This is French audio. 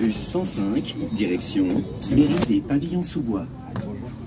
Bus 105, direction Mairie des Pavillons-sous-Bois.